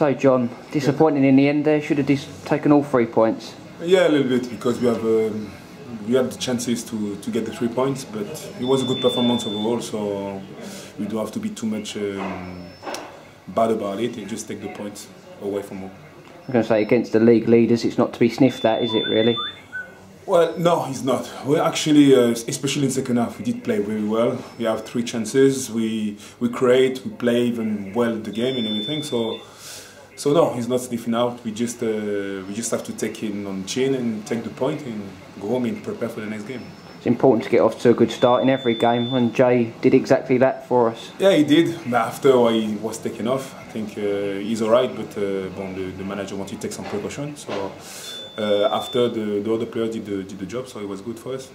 So, John, disappointing in the end there. Should have dis- taken all three points. Yeah, a little bit because we have um, we had the chances to, to get the three points, but it was a good performance overall. So we don't have to be too much um, bad about it and just take the points away from home. I'm going to say against the league leaders, it's not to be sniffed at, is it? Really? Well, no, it's not. We actually, uh, especially in second half, we did play very well. We have three chances. We we create, we play even well the game and everything. So, so no, he's not sniffing out. We just uh, we just have to take him on chin and take the point and go home and prepare for the next game. It's important to get off to a good start in every game, and Jay did exactly that for us. Yeah, he did. But after he was taken off, I think uh, he's all right. But uh, bon, the, the manager wanted to take some precaution. So uh, after the, the other player did the, did the job, so it was good for us.